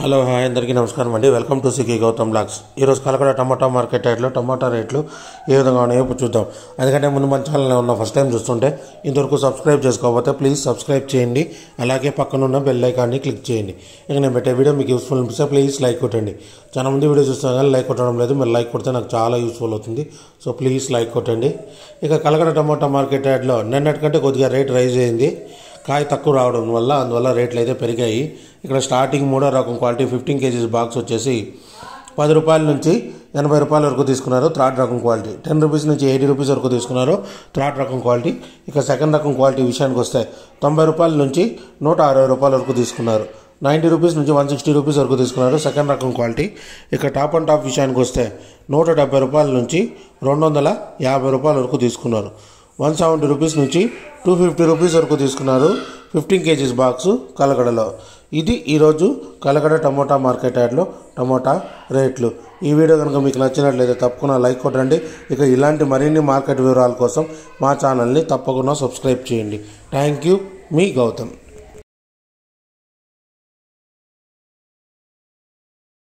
Hello hi అందరికీ నమస్కారం అండి. వెల్కమ్ టు సికి గౌతమ్ బ్లాగ్స్. ఈరోజు కలకడ టమాటా మార్కెట్ రేట్లు టమాటా రేట్లు ఏ విధంగా ఉన్నాయో చూద్దాం. ఎందుకంటే ముందు మన ఛానల్లో ఉన్న ఫస్ట్ టైం చూస్తుంటే ఇంతవరకు సబ్స్క్రైబ్ చేసుకోకపోతే ప్లీజ్ సబ్స్క్రైబ్ చేయండి. అలాగే పక్కనున్న బెల్ ఐకాన్ని క్లిక్ చేయండి. ఇక నేను పెట్టే వీడియో మీకు యూస్ఫుల్ అనిపిస్తే ప్లీజ్ లైక్ కొట్టండి. చాలా మంది వీడియో చూస్తున్నా కానీ లైక్ కొట్టడం లేదు. మీరు లైక్ కొడితే నాకు చాలా యూస్ఫుల్ అవుతుంది. సో ప్లీజ్ లైక్ కొట్టండి. ఇక కలకడ టమాటా మార్కెట్ రేట్లో నిన్నటికంటే కొద్దిగా రేట్ రైజ్ అయింది. కాయ తక్కువ రావడం వల్ల అందువల్ల రేట్లు అయితే పెరిగాయి. ఇక్కడ స్టార్టింగ్ మూడో రకం క్వాలిటీ ఫిఫ్టీన్ కేజీస్ బాక్స్ వచ్చేసి పది రూపాయల నుంచి ఎనభై రూపాయల వరకు తీసుకున్నారు థర్డ్ రకం క్వాలిటీ టెన్ రూపీస్ నుంచి ఎయిటీ రూపీస్ వరకు తీసుకున్నారు థర్డ్ రకం క్వాలిటీ ఇక సెకండ్ రకం క్వాలిటీ విషయానికి వస్తే తొంభై రూపాయల నుంచి నూట అరవై రూపాయల వరకు తీసుకున్నారు. నైంటీ రూపీస్ నుంచి వన్ సిక్స్టీ రూపీస్ వరకు తీసుకున్నారు సెకండ్ రకం క్వాలిటీ ఇక టాప్ అండ్ టాప్ విషయానికి వస్తే నూట డెబ్బై రూపాయల నుంచి రెండు వందల యాభై రూపాయల వరకు తీసుకున్నారు. వన్ సెవెంటీ రూపీస్ నుంచి టూ ఫిఫ్టీ రూపీస్ వరకు తీసుకున్నారు. ఫిఫ్టీన్ కేజీస్ బాక్స్ కలగడలో. ఇది ఈరోజు కలగడ టమోటా మార్కెట్ యాడ్లో టమోటా రేట్లు. ఈ వీడియో కనుక మీకు నచ్చినట్లయితే తప్పకుండా లైక్ కొట్టండి. ఇక ఇలాంటి మరిన్ని మార్కెట్ వివరాల కోసం మా ఛానల్ని తప్పకుండా సబ్స్క్రైబ్ చేయండి. Thank you. మీ గౌతమ్.